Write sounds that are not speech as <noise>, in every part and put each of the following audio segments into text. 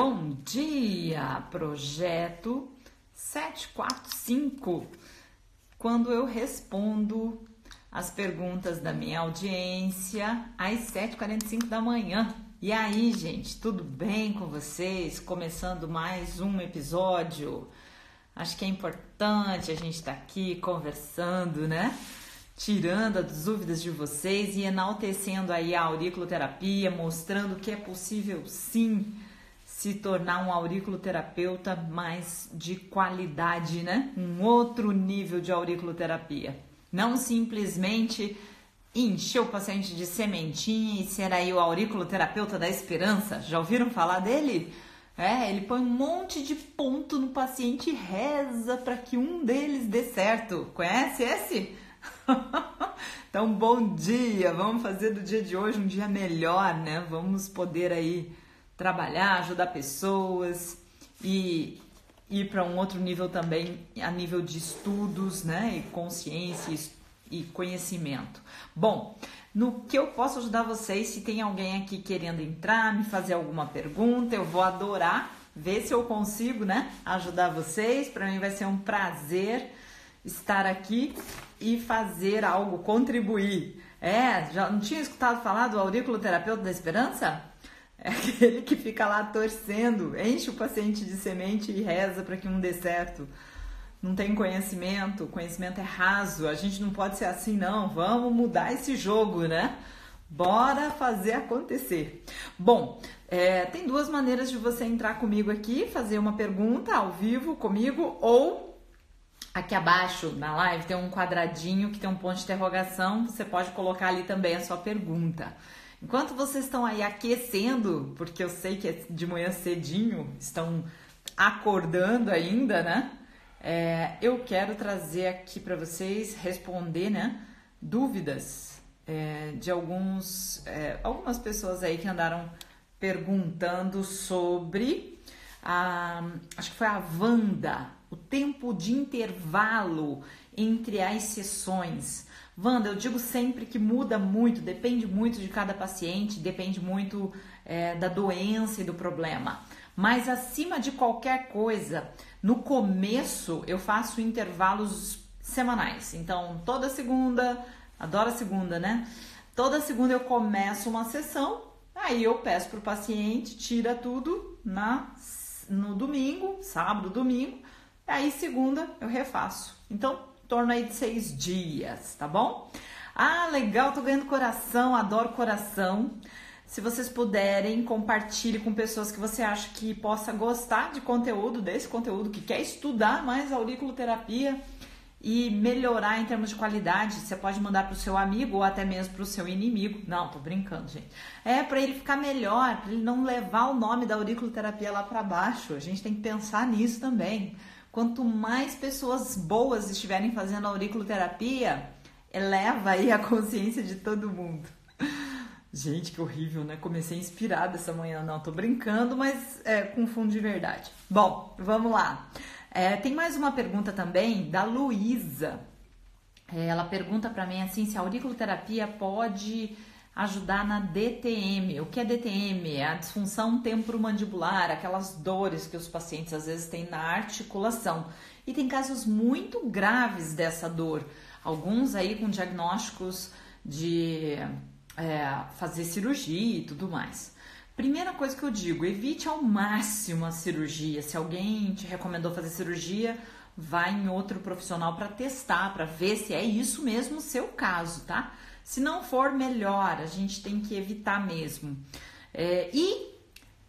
Bom dia, projeto 745. Quando eu respondo as perguntas da minha audiência às 7h45 da manhã. E aí, gente, tudo bem com vocês? Começando mais um episódio. Acho que é importante a gente estar tá aqui conversando, né? Tirando as dúvidas de vocês e enaltecendo aí a auriculoterapia, mostrando que é possível sim se tornar um auriculoterapeuta mais de qualidade, né? Um outro nível de auriculoterapia. Não simplesmente encher o paciente de sementinha e ser aí o auriculoterapeuta da esperança. Já ouviram falar dele? É, ele põe um monte de ponto no paciente e reza para que um deles dê certo. Conhece esse? <laughs> então, bom dia! Vamos fazer do dia de hoje um dia melhor, né? Vamos poder aí trabalhar, ajudar pessoas e ir para um outro nível também, a nível de estudos, né, e consciência e conhecimento. Bom, no que eu posso ajudar vocês, se tem alguém aqui querendo entrar, me fazer alguma pergunta, eu vou adorar ver se eu consigo, né, ajudar vocês. Para mim vai ser um prazer estar aqui e fazer algo, contribuir. É, já não tinha escutado falar do auriculoterapeuta da esperança? É aquele que fica lá torcendo, enche o paciente de semente e reza para que um dê certo. Não tem conhecimento, conhecimento é raso. A gente não pode ser assim, não. Vamos mudar esse jogo, né? Bora fazer acontecer. Bom, é, tem duas maneiras de você entrar comigo aqui, fazer uma pergunta ao vivo comigo ou aqui abaixo na live tem um quadradinho que tem um ponto de interrogação. Você pode colocar ali também a sua pergunta. Enquanto vocês estão aí aquecendo, porque eu sei que é de manhã cedinho, estão acordando ainda, né? É, eu quero trazer aqui para vocês responder, né? Dúvidas é, de alguns, é, algumas pessoas aí que andaram perguntando sobre a, acho que foi a Wanda, o tempo de intervalo entre as sessões. Wanda, eu digo sempre que muda muito, depende muito de cada paciente, depende muito é, da doença e do problema. Mas acima de qualquer coisa, no começo eu faço intervalos semanais. Então, toda segunda, adoro a segunda, né? Toda segunda eu começo uma sessão, aí eu peço para o paciente, tira tudo na, no domingo, sábado, domingo, aí segunda eu refaço. Então, torno aí de seis dias, tá bom? Ah, legal, tô ganhando coração, adoro coração. Se vocês puderem, compartilhe com pessoas que você acha que possa gostar de conteúdo, desse conteúdo, que quer estudar mais auriculoterapia e melhorar em termos de qualidade. Você pode mandar para o seu amigo ou até mesmo para o seu inimigo. Não, tô brincando, gente. É para ele ficar melhor, para ele não levar o nome da auriculoterapia lá para baixo. A gente tem que pensar nisso também. Quanto mais pessoas boas estiverem fazendo auriculoterapia, eleva aí a consciência de todo mundo. Gente, que horrível, né? Comecei inspirada essa manhã. Não, tô brincando, mas é, com fundo de verdade. Bom, vamos lá. É, tem mais uma pergunta também da Luísa. É, ela pergunta para mim assim se a auriculoterapia pode ajudar na DTM. O que é DTM? É a disfunção temporomandibular, aquelas dores que os pacientes às vezes têm na articulação. E tem casos muito graves dessa dor. Alguns aí com diagnósticos de é, fazer cirurgia e tudo mais. Primeira coisa que eu digo, evite ao máximo a cirurgia. Se alguém te recomendou fazer cirurgia, vá em outro profissional para testar, para ver se é isso mesmo o seu caso, tá? Se não for melhor, a gente tem que evitar mesmo. É, e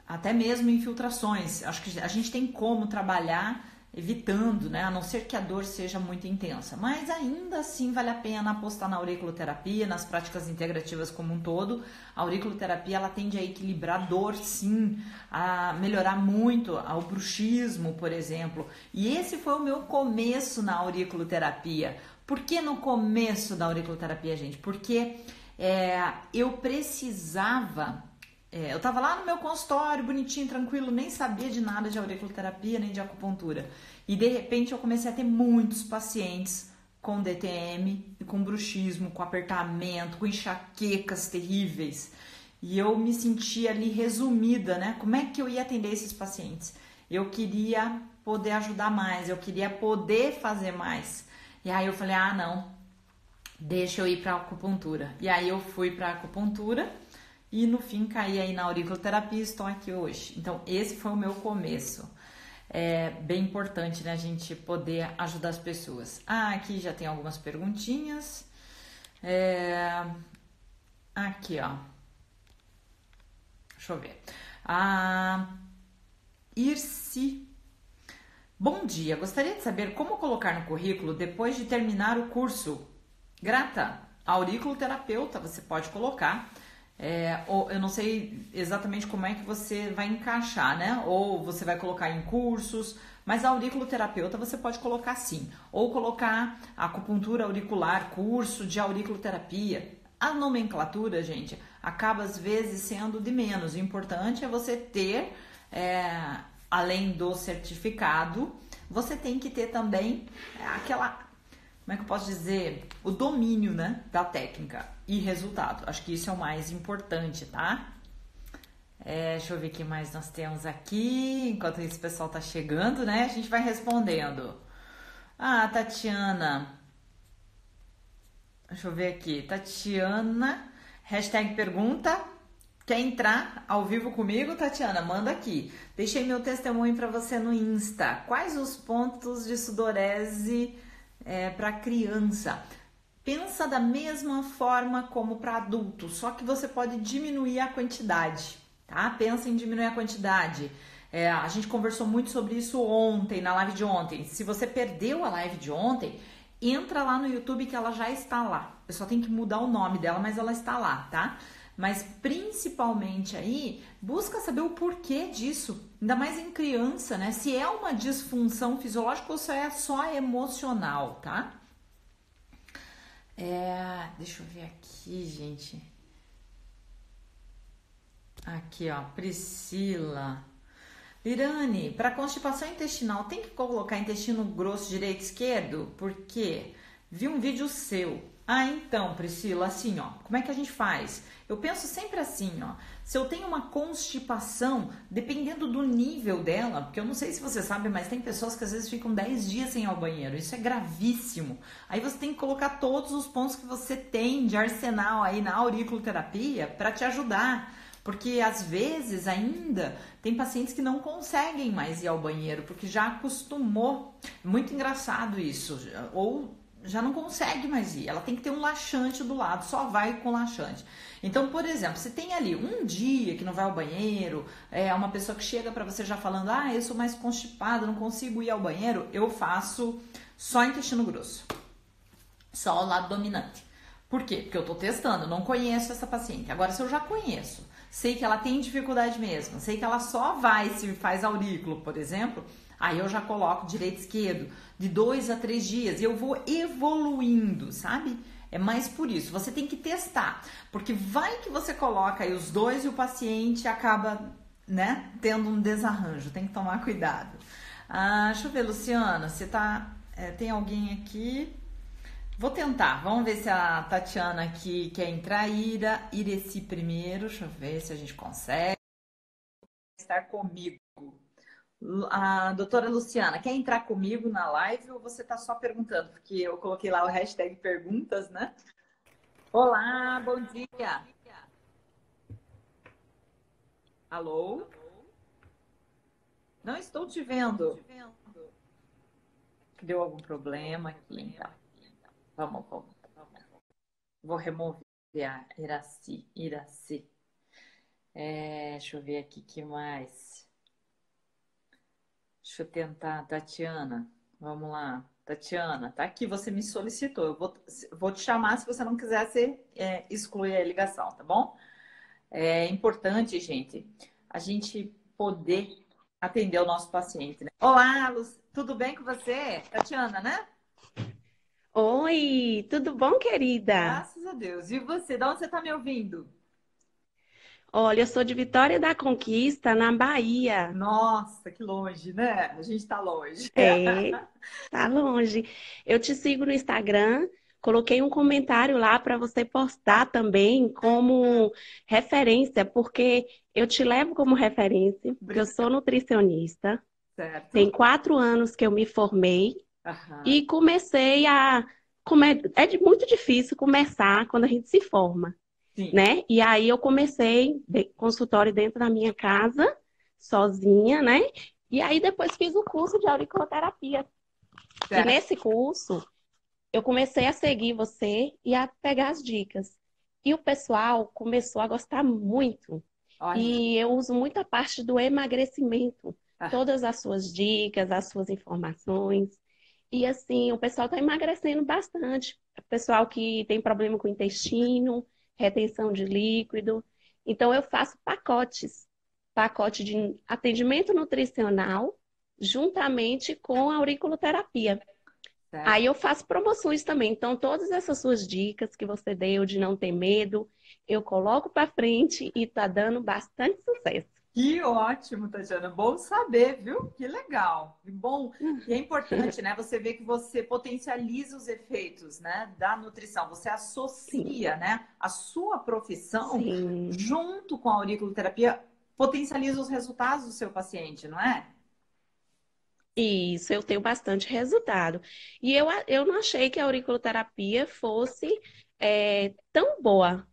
até mesmo infiltrações. Acho que a gente tem como trabalhar evitando, né? A não ser que a dor seja muito intensa. Mas ainda assim vale a pena apostar na auriculoterapia, nas práticas integrativas como um todo. A auriculoterapia ela tende a equilibrar a dor, sim, a melhorar muito o bruxismo, por exemplo. E esse foi o meu começo na auriculoterapia. Por que no começo da auriculoterapia, gente? Porque é, eu precisava. É, eu estava lá no meu consultório, bonitinho, tranquilo, nem sabia de nada de auriculoterapia nem de acupuntura. E de repente eu comecei a ter muitos pacientes com DTM, com bruxismo, com apertamento, com enxaquecas terríveis. e eu me sentia ali resumida, né? Como é que eu ia atender esses pacientes? Eu queria poder ajudar mais, eu queria poder fazer mais. E aí eu falei: "Ah, não. Deixa eu ir para acupuntura". E aí eu fui para acupuntura e no fim caí aí na auriculoterapia e estou aqui hoje. Então, esse foi o meu começo. É bem importante, né, a gente poder ajudar as pessoas. Ah, aqui já tem algumas perguntinhas. É... Aqui, ó. Deixa eu ver. A Irci. Bom dia, gostaria de saber como colocar no currículo depois de terminar o curso. Grata, auriculoterapeuta, você pode colocar. É, ou, eu não sei exatamente como é que você vai encaixar, né? Ou você vai colocar em cursos, mas auriculoterapeuta você pode colocar sim. Ou colocar acupuntura auricular, curso de auriculoterapia. A nomenclatura, gente, acaba às vezes sendo de menos. O importante é você ter, é, além do certificado, você tem que ter também aquela, como é que eu posso dizer, o domínio, né, da técnica e resultado. Acho que isso é o mais importante, tá? É, deixa eu ver o que mais nós temos aqui. Enquanto esse pessoal tá chegando, né? A gente vai respondendo. Ah, Tatiana. Deixa eu ver aqui. Tatiana, hashtag pergunta. Quer entrar ao vivo comigo, Tatiana? Manda aqui. Deixei meu testemunho para você no Insta. Quais os pontos de sudorese é, para criança? Pensa da mesma forma como para adulto, só que você pode diminuir a quantidade, tá? Pensa em diminuir a quantidade. É, a gente conversou muito sobre isso ontem, na live de ontem. Se você perdeu a live de ontem, entra lá no YouTube que ela já está lá. Eu só tenho que mudar o nome dela, mas ela está lá, tá? Mas principalmente aí, busca saber o porquê disso. Ainda mais em criança, né? Se é uma disfunção fisiológica ou se é só emocional, tá? É, deixa eu ver aqui, gente. Aqui, ó, Priscila. Irane, para constipação intestinal, tem que colocar intestino grosso direito esquerdo? Porque vi um vídeo seu. Ah, então, Priscila, assim, ó, como é que a gente faz? Eu penso sempre assim, ó, se eu tenho uma constipação, dependendo do nível dela, porque eu não sei se você sabe, mas tem pessoas que às vezes ficam 10 dias sem ir ao banheiro, isso é gravíssimo. Aí você tem que colocar todos os pontos que você tem de arsenal aí na auriculoterapia para te ajudar. Porque às vezes ainda tem pacientes que não conseguem mais ir ao banheiro porque já acostumou. Muito engraçado isso. Ou já não consegue mais ir. Ela tem que ter um laxante do lado, só vai com laxante. Então, por exemplo, se tem ali um dia que não vai ao banheiro, é uma pessoa que chega para você já falando: "Ah, eu sou mais constipada, não consigo ir ao banheiro", eu faço só intestino grosso. Só o lado dominante. Por quê? Porque eu tô testando, não conheço essa paciente. Agora, se eu já conheço, sei que ela tem dificuldade mesmo, sei que ela só vai se faz aurículo, por exemplo, aí eu já coloco direito esquerdo, de dois a três dias, e eu vou evoluindo, sabe? É mais por isso. Você tem que testar, porque vai que você coloca aí os dois e o paciente acaba, né, tendo um desarranjo. Tem que tomar cuidado. Ah, deixa eu ver, Luciana, você tá. É, tem alguém aqui? Vou tentar. Vamos ver se a Tatiana aqui quer entrar. Ira, Ireci primeiro. Deixa eu ver se a gente consegue. Estar comigo. A doutora Luciana, quer entrar comigo na live ou você está só perguntando? Porque eu coloquei lá o hashtag perguntas, né? Olá, bom dia. Alô? Não estou te vendo. Deu algum problema aqui, então. Vamos, vamos. Vou remover a Iraci. Iraci. É, deixa eu ver aqui que mais. Deixa eu tentar, Tatiana. Vamos lá. Tatiana, tá aqui, você me solicitou. Eu vou, vou te chamar se você não quiser ser, é, excluir a ligação, tá bom? É importante, gente, a gente poder atender o nosso paciente. Né? Olá, Luz, tudo bem com você? Tatiana, né? Oi, tudo bom, querida? Graças a Deus. E você, de onde você está me ouvindo? Olha, eu sou de Vitória da Conquista, na Bahia. Nossa, que longe, né? A gente está longe. É, <laughs> tá longe. Eu te sigo no Instagram Coloquei um comentário lá para você postar também como referência, porque eu te levo como referência, porque eu sou nutricionista. Certo. Tem quatro anos que eu me formei uhum. e comecei a. É muito difícil começar quando a gente se forma, Sim. né? E aí eu comecei consultório dentro da minha casa, sozinha, né? E aí depois fiz o curso de auriculoterapia. Certo. E nesse curso eu comecei a seguir você e a pegar as dicas. E o pessoal começou a gostar muito. Olha. E eu uso muita parte do emagrecimento. Ah. Todas as suas dicas, as suas informações. E assim, o pessoal está emagrecendo bastante. O pessoal que tem problema com o intestino, retenção de líquido. Então, eu faço pacotes. Pacote de atendimento nutricional juntamente com a auriculoterapia. Aí eu faço promoções também. Então, todas essas suas dicas que você deu de não ter medo, eu coloco para frente e tá dando bastante sucesso. Que ótimo, Tatiana. Bom saber, viu? Que legal. E bom, e é importante, né? Você vê que você potencializa os efeitos, né, da nutrição. Você associa, Sim. né, a sua profissão Sim. junto com a auriculoterapia, potencializa os resultados do seu paciente, não é? Isso, eu tenho bastante resultado. E eu, eu não achei que a auriculoterapia fosse é, tão boa.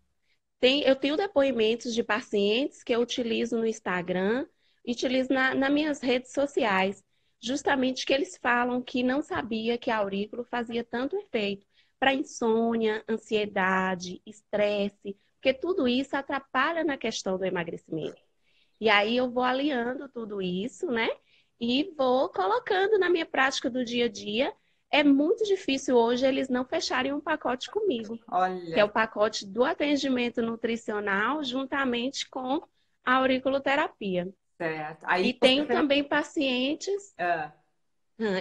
Tem, eu tenho depoimentos de pacientes que eu utilizo no Instagram, utilizo na, nas minhas redes sociais, justamente que eles falam que não sabia que a aurícula fazia tanto efeito para insônia, ansiedade, estresse, porque tudo isso atrapalha na questão do emagrecimento. E aí eu vou aliando tudo isso, né? e vou colocando na minha prática do dia a dia. É muito difícil hoje eles não fecharem um pacote comigo. Olha. Que é o pacote do atendimento nutricional juntamente com a auriculoterapia. Certo. Aí, e tenho também pacientes. É.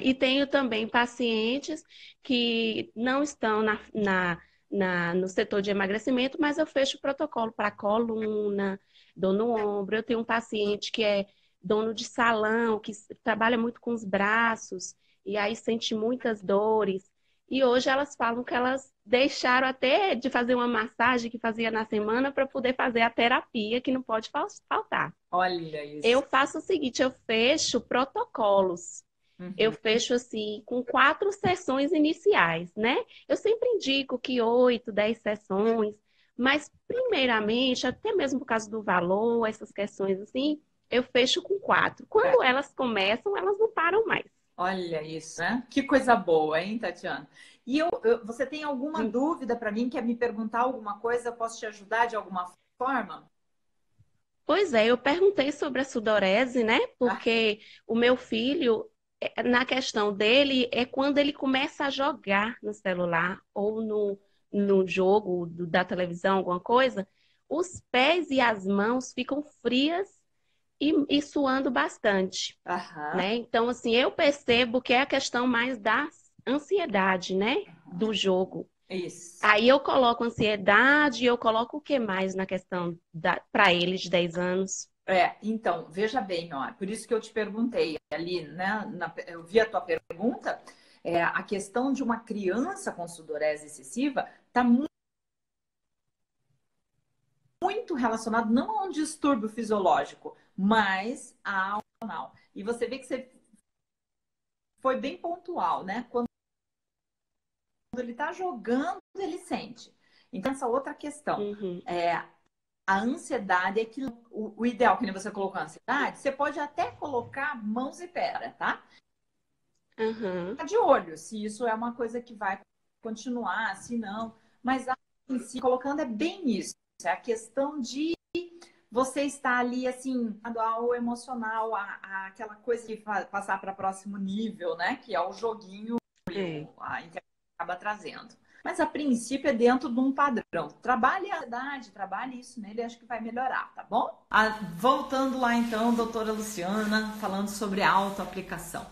E tenho também pacientes que não estão na, na, na, no setor de emagrecimento, mas eu fecho o protocolo para coluna, dor no ombro. Eu tenho um paciente que é dono de salão, que trabalha muito com os braços e aí sente muitas dores. E hoje elas falam que elas deixaram até de fazer uma massagem que fazia na semana para poder fazer a terapia, que não pode faltar. Olha isso. Eu faço o seguinte, eu fecho protocolos. Uhum. Eu fecho assim com quatro sessões iniciais, né? Eu sempre indico que oito, dez sessões, mas primeiramente, até mesmo por causa do valor, essas questões assim, eu fecho com quatro. Quando é. elas começam, elas não param mais. Olha isso, né? Que coisa boa, hein, Tatiana? E eu, eu você tem alguma hum. dúvida para mim? Quer me perguntar alguma coisa? Posso te ajudar de alguma forma? Pois é, eu perguntei sobre a sudorese, né? Porque ah. o meu filho, é, na questão dele, é quando ele começa a jogar no celular ou no, no jogo da televisão, alguma coisa, os pés e as mãos ficam frias e, e suando bastante, uhum. né? Então, assim, eu percebo que é a questão mais da ansiedade, né? Uhum. Do jogo. Isso. Aí eu coloco ansiedade, eu coloco o que mais na questão para ele de 10 anos? É, então, veja bem, ó, por isso que eu te perguntei ali, né? Na, eu vi a tua pergunta, é, a questão de uma criança com sudorese excessiva está muito muito relacionado não a um distúrbio fisiológico, mas a. E você vê que você foi bem pontual, né? Quando ele está jogando, ele sente. Então, essa outra questão. Uhum. É, a ansiedade é que o, o, ideal, que nem você colocou a ansiedade, você pode até colocar mãos e pera, tá? Uhum. Tá de olho se isso é uma coisa que vai continuar, se não. Mas em si, colocando é bem isso. É a questão de você estar ali, assim, ao emocional, a, a aquela coisa de passar para próximo nível, né? Que é o joguinho que a internet acaba trazendo. Mas a princípio é dentro de um padrão. Trabalhe a idade, trabalhe isso nele, acho que vai melhorar, tá bom? Ah, voltando lá então, doutora Luciana, falando sobre autoaplicação.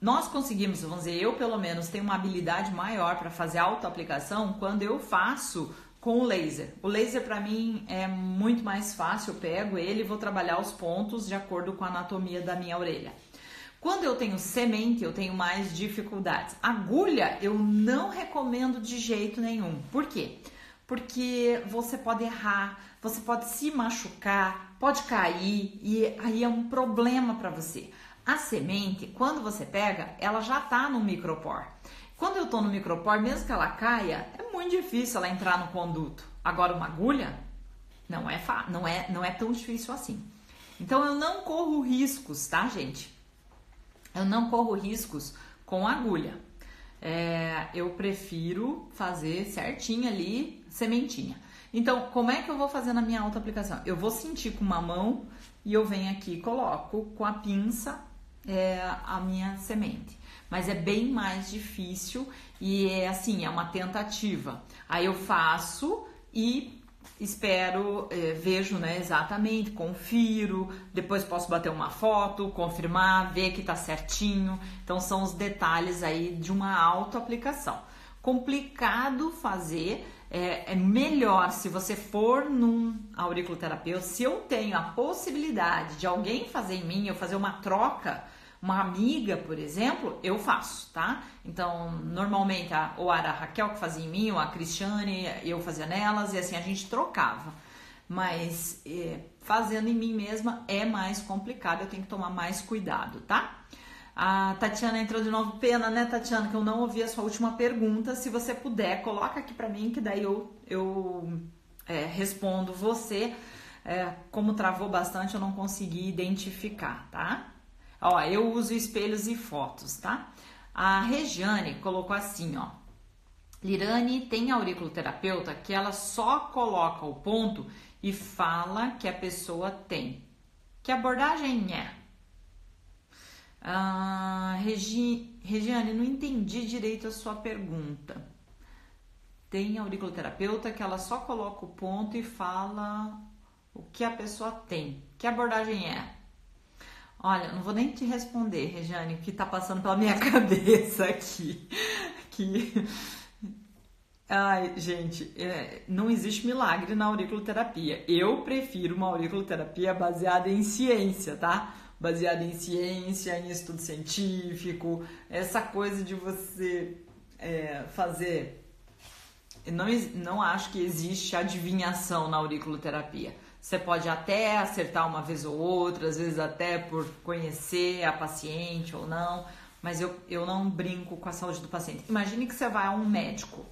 Nós conseguimos, vamos dizer, eu pelo menos tenho uma habilidade maior para fazer autoaplicação quando eu faço com o laser. O laser para mim é muito mais fácil, eu pego ele e vou trabalhar os pontos de acordo com a anatomia da minha orelha. Quando eu tenho semente, eu tenho mais dificuldades. Agulha, eu não recomendo de jeito nenhum. Por quê? Porque você pode errar, você pode se machucar, pode cair e aí é um problema para você. A semente, quando você pega, ela já está no micropor. Quando eu estou no micropor, mesmo que ela caia, é muito difícil ela entrar no conduto. Agora, uma agulha não é, não é, não é tão difícil assim. Então, eu não corro riscos, tá, gente? Eu não corro riscos com agulha. É, eu prefiro fazer certinho ali, sementinha. Então, como é que eu vou fazer na minha auto-aplicação? Eu vou sentir com uma mão e eu venho aqui e coloco com a pinça é, a minha semente. Mas é bem mais difícil e é assim, é uma tentativa. Aí eu faço e espero, é, vejo né, exatamente, confiro, depois posso bater uma foto, confirmar, ver que tá certinho. Então são os detalhes aí de uma auto-aplicação. Complicado fazer, é, é, melhor se você for num auriculoterapeuta, se eu tenho a possibilidade de alguém fazer em mim, eu fazer uma troca, uma amiga, por exemplo, eu faço, tá? Então, normalmente, a, ou era a Raquel que fazia em mim, ou a Cristiane, eu fazia nelas, e assim a gente trocava. Mas é, fazendo em mim mesma é mais complicado, eu tenho que tomar mais cuidado, tá? A Tatiana entrou de novo. Pena, né, Tatiana, que eu não ouvi a sua última pergunta. Se você puder, coloca aqui para mim, que daí eu, eu é, respondo você. É, como travou bastante, eu não consegui identificar, tá? Ó, eu uso espelhos e fotos, tá? A Regiane colocou assim, ó. Lirane tem auriculoterapeuta que ela só coloca o ponto e fala que a pessoa tem. Que abordagem é? Ah, Regi, Regiane, não entendi direito a sua pergunta. Tem auriculoterapeuta que ela só coloca o ponto e fala o que a pessoa tem. Que abordagem é? Olha, não vou nem te responder, Regiane, o que tá passando pela minha <laughs> cabeça aqui. Que. Ai, gente, é, não existe milagre na auriculoterapia. Eu prefiro uma auriculoterapia baseada em ciência, tá? baseada em ciência, em estudo científico, essa coisa de você é, fazer. Não, não acho que existe adivinhação na auriculoterapia. Você pode até acertar uma vez ou outra, às vezes até por conhecer a paciente ou não, mas eu, eu não brinco com a saúde do paciente. Imagine que você vai a um médico,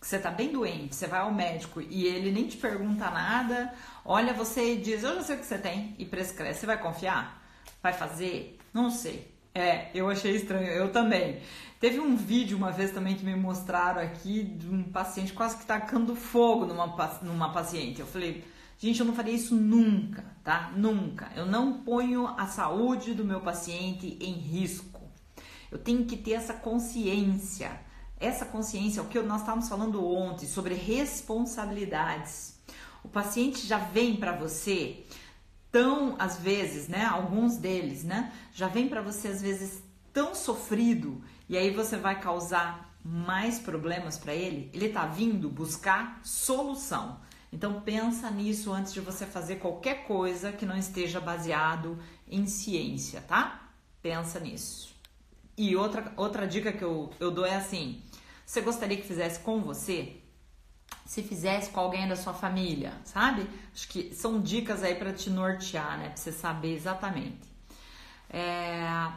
que você está bem doente, você vai ao médico e ele nem te pergunta nada, olha você e diz, eu já sei o que você tem e prescreve. Você vai confiar? Vai fazer? Não sei. É, eu achei estranho, eu também. Teve um vídeo uma vez também que me mostraram aqui de um paciente quase que tacando fogo numa, numa paciente. Eu falei, gente, eu não faria isso nunca, tá? Nunca. Eu não ponho a saúde do meu paciente em risco. Eu tenho que ter essa consciência. Essa consciência, é o que nós estávamos falando ontem sobre responsabilidades. O paciente já vem para você tão, às vezes, né? Alguns deles, né? Já vem para você, às vezes, tão sofrido e aí você vai causar mais problemas para ele. Ele tá vindo buscar solução. Então pensa nisso antes de você fazer qualquer coisa que não esteja baseado em ciência, tá? Pensa nisso. E outra, outra dica que eu, eu dou é assim: você gostaria que fizesse com você? se fizesse com alguém da sua família, sabe? Acho que são dicas aí para te nortear, né? Para você saber exatamente. É,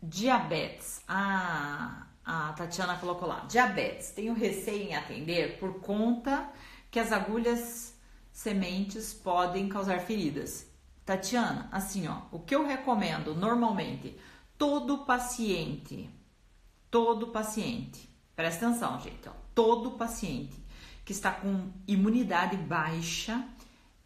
diabetes. Ah, a Tatiana colocou lá. Diabetes. Tenho receio em atender por conta que as agulhas sementes podem causar feridas. Tatiana, assim, ó, o que eu recomendo normalmente, todo paciente, todo paciente, presta atenção, gente, ó, todo paciente que está com imunidade baixa,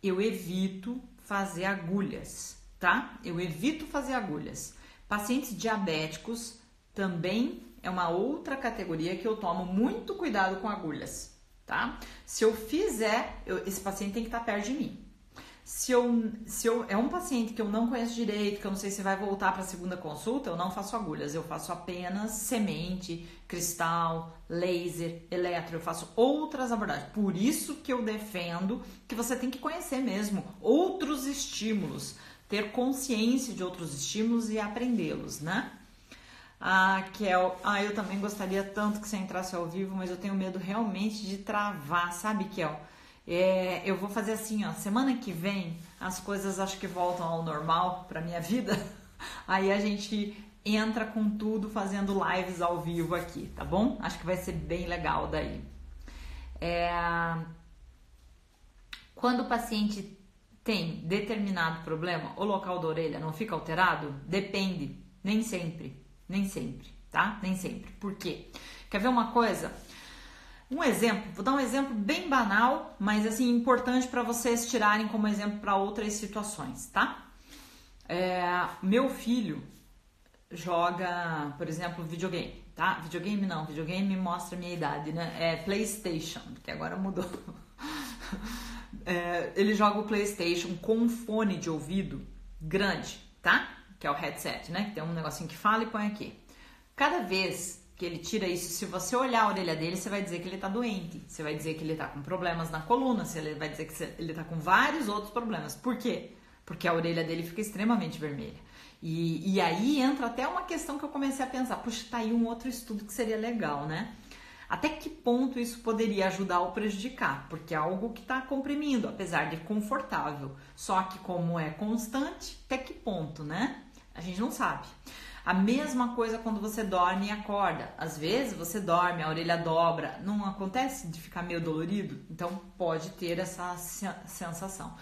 eu evito fazer agulhas, tá? Eu evito fazer agulhas. Pacientes diabéticos também é uma outra categoria que eu tomo muito cuidado com agulhas, tá? Se eu fizer, eu, esse paciente tem que estar perto de mim. Se eu, se eu é um paciente que eu não conheço direito, que eu não sei se vai voltar para a segunda consulta, eu não faço agulhas, eu faço apenas semente, cristal, laser, eletro, eu faço outras abordagens. Por isso que eu defendo que você tem que conhecer mesmo outros estímulos. ter consciência de outros estímulos e aprendê-los, né? Ah, Kel, ah, eu também gostaria tanto que você entrasse ao vivo, mas eu tenho medo realmente de travar, sabe, Kel? É, eu vou fazer assim, ó, semana que vem as coisas acho que voltam ao normal para minha vida. <laughs> Aí a gente entra com tudo fazendo lives ao vivo aqui, tá bom? Acho que vai ser bem legal daí. É, quando o paciente tem determinado problema, o local da orelha não fica alterado? Depende, nem sempre, nem sempre, tá? Nem sempre. Por quê? Quer ver uma coisa? Um exemplo, vou dar um exemplo bem banal, mas assim importante para vocês tirarem como exemplo para outras situações, tá? É, meu filho joga, por exemplo, videogame, tá? Videogame não, videogame mostra a minha idade, né? É PlayStation, que agora mudou. <laughs> É, ele joga o PlayStation com um fone de ouvido grande, tá? Que é o headset, né? Que tem um negocinho que fala e põe aqui. Cada vez que ele tira isso, se você olhar a orelha dele, você vai dizer que ele tá doente. Você vai dizer que ele tá com problemas na coluna, você vai dizer que ele tá com vários outros problemas. Por quê? Porque a orelha dele fica extremamente vermelha. E, e aí entra até uma questão que eu comecei a pensar, puxa, tá aí um outro estudo que seria legal, né? Até que ponto isso poderia ajudar ou prejudicar? Porque é algo que está comprimindo, apesar de confortável. Só que como é constante, até que ponto, né? A gente não sabe. A mesma coisa quando você dorme e acorda. Às vezes você dorme, a orelha dobra, não acontece de ficar meio dolorido? Então pode ter essa sensação.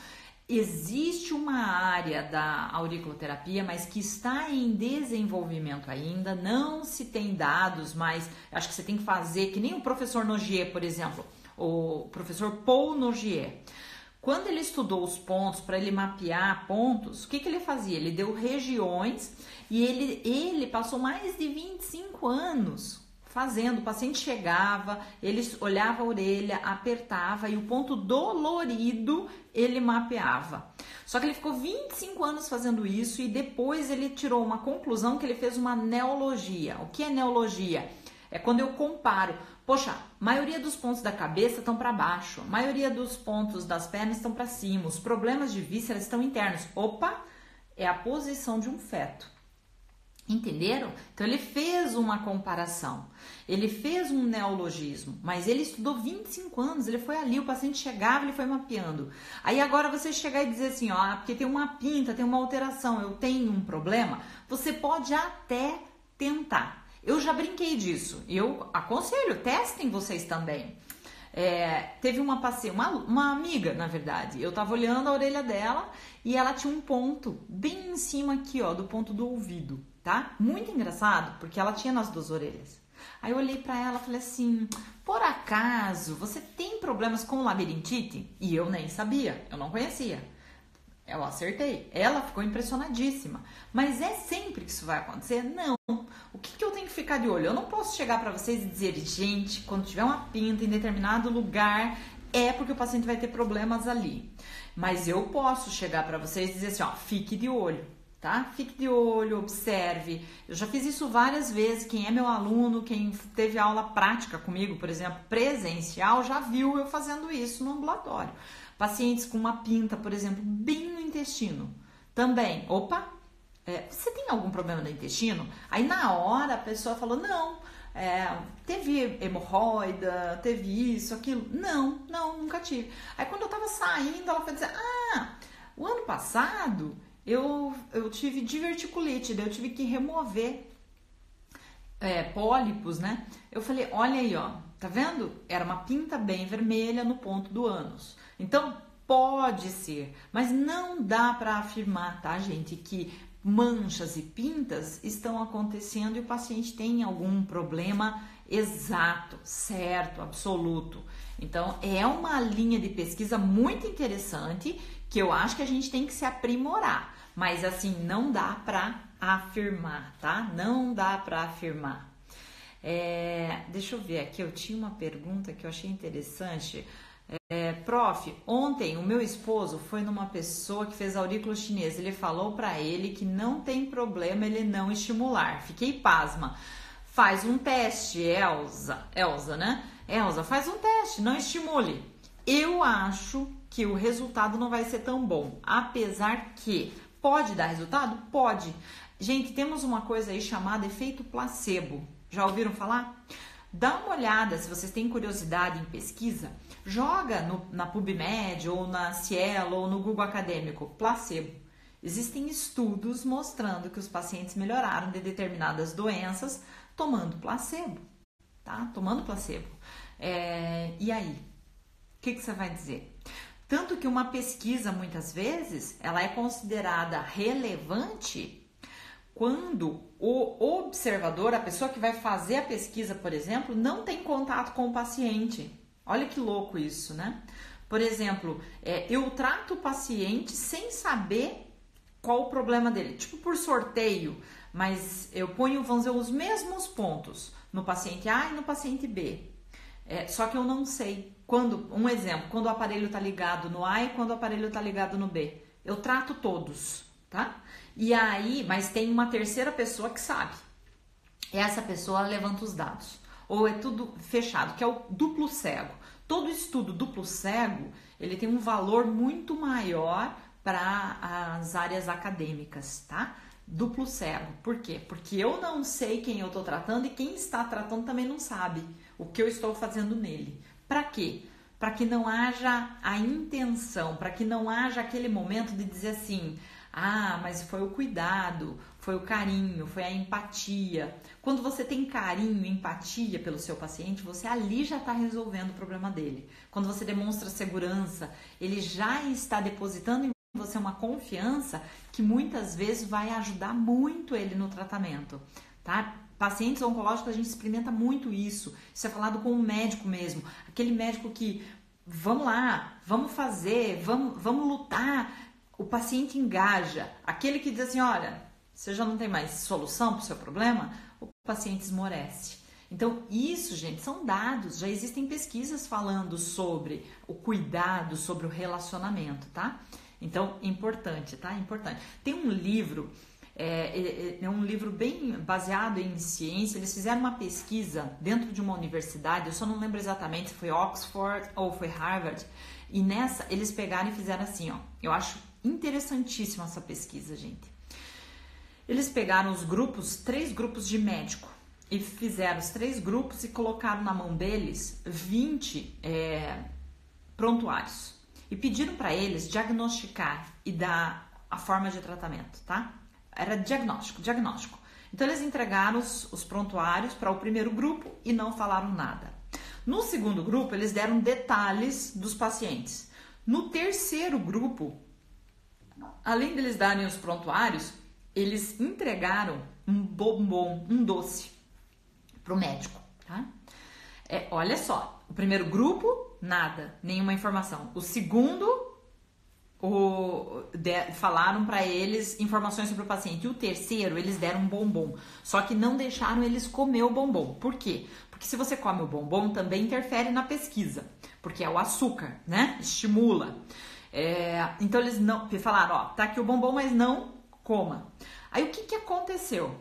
Existe uma área da auriculoterapia, mas que está em desenvolvimento ainda, não se tem dados, mas acho que você tem que fazer, que nem o professor Nogier, por exemplo, o professor Paul Nogier. Quando ele estudou os pontos para ele mapear pontos, o que, que ele fazia? Ele deu regiões e ele, ele passou mais de 25 anos fazendo. O paciente chegava, ele olhava a orelha, apertava e o ponto dolorido ele mapeava. Só que ele ficou 25 anos fazendo isso e depois ele tirou uma conclusão que ele fez uma neologia. O que é neologia? É quando eu comparo. Poxa, a maioria dos pontos da cabeça estão para baixo, a maioria dos pontos das pernas estão para cima, os problemas de vísceras estão internos. Opa, é a posição de um feto. Entenderam? Então ele fez uma comparação, ele fez um neologismo, mas ele estudou 25 anos, ele foi ali, o paciente chegava, ele foi mapeando. Aí agora você chegar e dizer assim, ó, ah, porque tem uma pinta, tem uma alteração, eu tenho um problema, você pode até tentar. Eu já brinquei disso, eu aconselho, testem vocês também. É, teve uma paciente, uma, uma amiga, na verdade, eu tava olhando a orelha dela e ela tinha um ponto bem em cima aqui, ó, do ponto do ouvido tá? Muito engraçado, porque ela tinha nas duas orelhas. Aí eu olhei para ela e falei assim: por acaso você tem problemas com labirintite? E eu nem sabia, eu não conhecia. Eu acertei. Ela ficou impressionadíssima. Mas é sempre que isso vai acontecer? Não. O que, que eu ficar de olho? Eu não posso chegar para vocês e dizer, gente, quando tiver uma pinta em determinado lugar, é porque o paciente vai ter problemas ali. Mas eu posso chegar para vocês e dizer assim, ó, fique de olho tá? Fique de olho, observe. Eu já fiz isso várias vezes. Quem é meu aluno, quem teve aula prática comigo, por exemplo, presencial, já viu eu fazendo isso no ambulatório. Pacientes com uma pinta, por exemplo, bem no intestino. Também, opa, é, você tem algum problema no intestino? Aí na hora a pessoa falou, não, é, teve hemorroida, teve isso, aquilo. Não, não, nunca tive. Aí quando eu tava saindo, ela foi dizer, ah, o ano passado eu, eu tive diverticulite, daí eu tive que remover é, pólipos, né? Eu falei, olha aí, ó, tá vendo? Era uma pinta bem vermelha no ponto do ânus. Então, pode ser, mas não dá para afirmar, tá, gente, que manchas e pintas estão acontecendo e o paciente tem algum problema exato, certo, absoluto. Então, é uma linha de pesquisa muito interessante que eu acho que a gente tem que se aprimorar, mas assim não dá para afirmar, tá? Não dá para afirmar. É, deixa eu ver aqui, eu tinha uma pergunta que eu achei interessante. É, prof, ontem o meu esposo foi numa pessoa que fez aurículo chinês. Ele falou para ele que não tem problema ele não estimular. Fiquei pasma. Faz um teste, Elza. Elza, né? Elza, faz um teste, não estimule. Eu acho que o resultado não vai ser tão bom. Apesar que Pode dar resultado? Pode. Gente, temos uma coisa aí chamada efeito placebo. Já ouviram falar? Dá uma olhada, se vocês têm curiosidade em pesquisa, joga no, na PubMed ou na Cielo ou no Google Acadêmico, placebo. Existem estudos mostrando que os pacientes melhoraram de determinadas doenças tomando placebo, tá? Tomando placebo. É, e aí? O que, que você vai dizer? Tanto que uma pesquisa, muitas vezes, ela é considerada relevante quando o observador, a pessoa que vai fazer a pesquisa, por exemplo, não tem contato com o paciente. Olha que louco isso, né? Por exemplo, é, eu trato o paciente sem saber qual o problema dele, tipo por sorteio, mas eu ponho, vamos dizer, os mesmos pontos no paciente A e no paciente B. É, só que eu não sei quando, um exemplo, quando o aparelho está ligado no A e quando o aparelho está ligado no B. Eu trato todos, tá? E aí, mas tem uma terceira pessoa que sabe. E essa pessoa levanta os dados. Ou é tudo fechado, que é o duplo cego. Todo estudo duplo cego, ele tem um valor muito maior para as áreas acadêmicas, tá? Duplo cego. Por quê? Porque eu não sei quem eu estou tratando e quem está tratando também não sabe o que eu estou fazendo nele. Para quê? Para que não haja a intenção, para que não haja aquele momento de dizer assim: ah, mas foi o cuidado, foi o carinho, foi a empatia. Quando você tem carinho, empatia pelo seu paciente, você ali já está resolvendo o problema dele. Quando você demonstra segurança, ele já está depositando em você uma confiança que muitas vezes vai ajudar muito ele no tratamento, tá? Pacientes oncológicos a gente experimenta muito isso. Isso é falado com o médico mesmo, aquele médico que vamos lá, vamos fazer, vamos, vamos lutar o paciente engaja. Aquele que diz assim: olha, você já não tem mais solução para o seu problema, o paciente esmorece. Então, isso, gente, são dados. Já existem pesquisas falando sobre o cuidado, sobre o relacionamento, tá? Então, importante, tá? Importante. Tem um livro, é, é, é, um livro bem baseado em ciência. Eles fizeram uma pesquisa dentro de uma universidade, eu só não lembro exatamente se foi Oxford ou foi Harvard. E nessa, eles pegaram e fizeram assim, ó. Eu acho Interessantíssima essa pesquisa, gente. Eles pegaram os grupos, três grupos de médico, e fizeram os três grupos e colocaram na mão deles 20 é, prontuários. E pediram para eles diagnosticar e dar a forma de tratamento, tá? Era diagnóstico, diagnóstico. Então eles entregaram os, os prontuários para o primeiro grupo e não falaram nada. No segundo grupo, eles deram detalhes dos pacientes. No terceiro grupo, além deles darem os prontuários, eles entregaram um bombom, um doce para o médico, tá? É, olha só, o primeiro grupo, nada, nenhuma informação. O segundo, o, de, falaram para eles informações sobre o paciente. E o terceiro, eles deram um bombom. Só que não deixaram eles comer o bombom. Por quê? Porque se você come o bombom, também interfere na pesquisa. Porque é o açúcar, né? Estimula. É, então eles não falaram, ó, tá aqui o bombom, mas não coma. Aí o que, que aconteceu?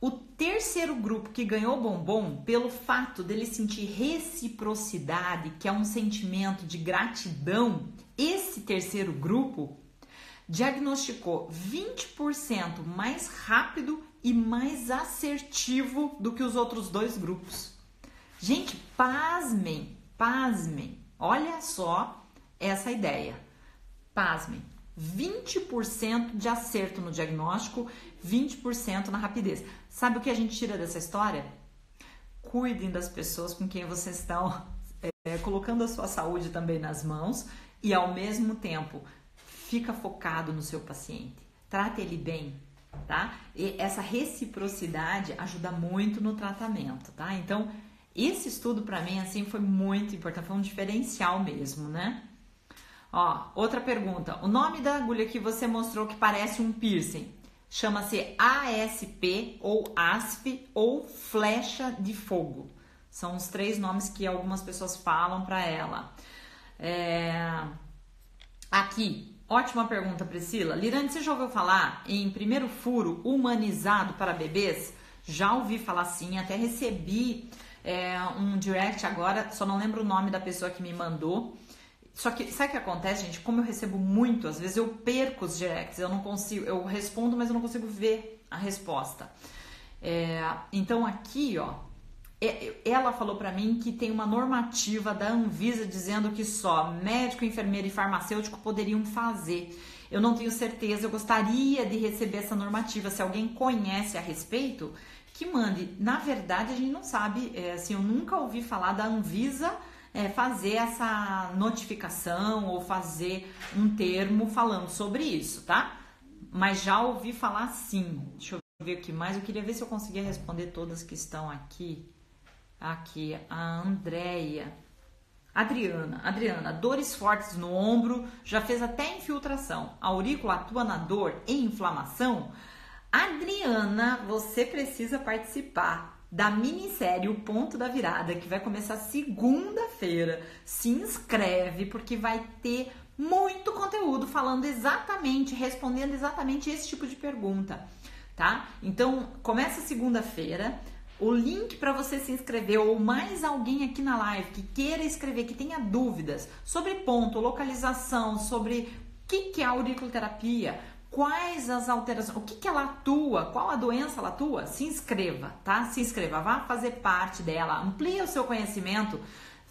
O terceiro grupo que ganhou bombom, pelo fato dele sentir reciprocidade, que é um sentimento de gratidão, esse terceiro grupo diagnosticou 20% mais rápido e mais assertivo do que os outros dois grupos. Gente, pasmem, pasmem. Olha só essa ideia. Pasmem, 20% de acerto no diagnóstico, 20% na rapidez. Sabe o que a gente tira dessa história? Cuidem das pessoas com quem vocês estão <laughs> é, colocando a sua saúde também nas mãos e ao mesmo tempo fica focado no seu paciente. Trate ele bem, tá? E essa reciprocidade ajuda muito no tratamento, tá? Então, esse estudo para mim assim foi muito importante, foi um diferencial mesmo, né? Ó, outra pergunta. O nome da agulha que você mostrou que parece um piercing chama-se ASP ou ASP ou flecha de fogo. São os três nomes que algumas pessoas falam para ela. É... Aqui, ótima pergunta, Priscila. Lirante, você já ouviu falar em primeiro furo humanizado para bebês? Já ouvi falar sim, até recebi é, um direct agora, só não lembro o nome da pessoa que me mandou só que sabe o que acontece, gente? Como eu recebo muito, às vezes eu perco os directs, eu não consigo, eu respondo, mas eu não consigo ver a resposta. É, então aqui, ó, é, ela falou para mim que tem uma normativa da Anvisa dizendo que só médico, enfermeiro e farmacêutico poderiam fazer. Eu não tenho certeza, eu gostaria de receber essa normativa. Se alguém conhece a respeito, que mande. Na verdade, a gente não sabe, é, assim, eu nunca ouvi falar da Anvisa é, fazer essa notificação ou fazer um termo falando sobre isso, tá? Mas já ouvi falar sim. Deixa eu ver aqui mais. Eu queria ver se eu conseguia responder todas que estão aqui. Aqui, a Andréia. Adriana, Adriana, dores fortes no ombro, já fez até infiltração. A aurícula atua na dor e inflamação? Adriana, você precisa participar da minissérie O Ponto da Virada, que vai começar segunda-feira. Se inscreve, porque vai ter muito conteúdo falando exatamente, respondendo exatamente esse tipo de pergunta, tá? Então, começa segunda-feira o link para você se inscrever ou mais alguém aqui na live que queira escrever, que tenha dúvidas sobre ponto, localização, sobre o que, que é auriculoterapia, quais as alterações, o que, que ela atua, qual a doença ela atua, se inscreva, tá? Se inscreva, vá fazer parte dela, amplie o seu conhecimento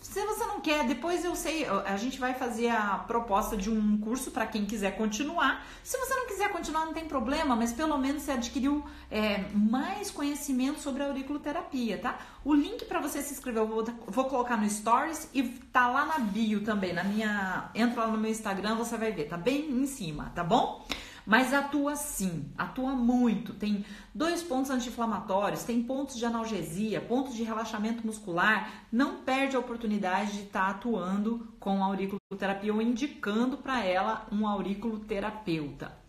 se você não quer, depois eu sei, a gente vai fazer a proposta de um curso para quem quiser continuar. Se você não quiser continuar, não tem problema, mas pelo menos você adquiriu é, mais conhecimento sobre a auriculoterapia, tá? O link para você se inscrever eu vou, vou, colocar no Stories e tá lá na bio também, na minha. Entra lá no meu Instagram, você vai ver, tá bem em cima, tá bom? Mas atua sim, atua muito. Tem dois pontos anti-inflamatórios, tem pontos de analgesia, pontos de relaxamento muscular. Não perde a oportunidade de estar tá atuando com a auriculoterapia ou indicando para ela um auriculoterapeuta.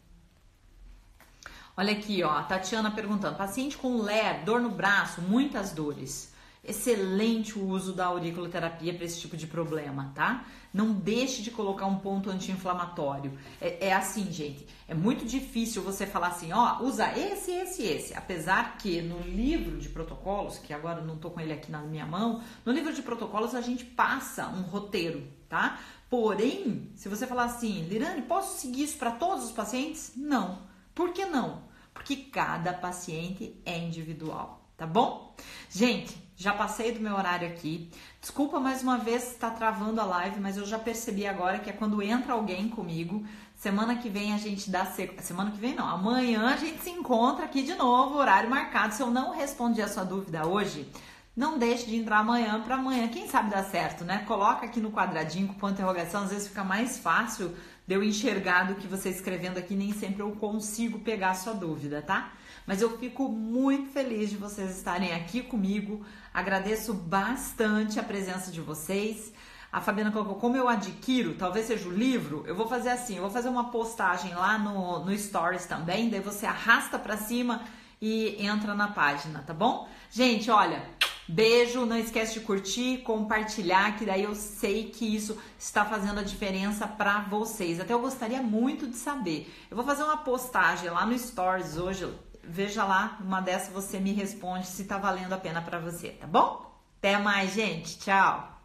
Olha aqui, ó, a Tatiana perguntando: paciente com LER, dor no braço, muitas dores. Excelente o uso da auriculoterapia para esse tipo de problema, tá? Não deixe de colocar um ponto anti-inflamatório. É, é, assim, gente. É muito difícil você falar assim, ó, usa esse, esse, esse. Apesar que no livro de protocolos, que agora não tô com ele aqui na minha mão, no livro de protocolos a gente passa um roteiro, tá? Porém, se você falar assim, Lirane, posso seguir isso para todos os pacientes? Não. Por que não? Porque cada paciente é individual, tá bom? Gente, já passei do meu horário aqui. Desculpa mais uma vez estar tá travando a live, mas eu já percebi agora que é quando entra alguém comigo. Semana que vem a gente dá semana que vem não, amanhã a gente se encontra aqui de novo, horário marcado. Se eu não respondi a sua dúvida hoje, não deixe de entrar amanhã para amanhã. Quem sabe dá certo, né? Coloca aqui no quadradinho com ponto de interrogação, às vezes fica mais fácil de eu enxergar do que você escrevendo aqui, nem sempre eu consigo pegar a sua dúvida, tá? Mas eu fico muito feliz de vocês estarem aqui comigo. Agradeço bastante a presença de vocês. A Fabiana colocou como eu adquiro, talvez seja o livro. Eu vou fazer assim, eu vou fazer uma postagem lá no, no Stories também, daí você arrasta para cima e entra na página, tá bom? Gente, olha, beijo, não esquece de curtir, compartilhar, que daí eu sei que isso está fazendo a diferença para vocês. Até eu gostaria muito de saber. Eu vou fazer uma postagem lá no Stories hoje, veja lá, uma dessas você me responde se tá valendo a pena para você, tá bom? Até mais, gente. Tchau.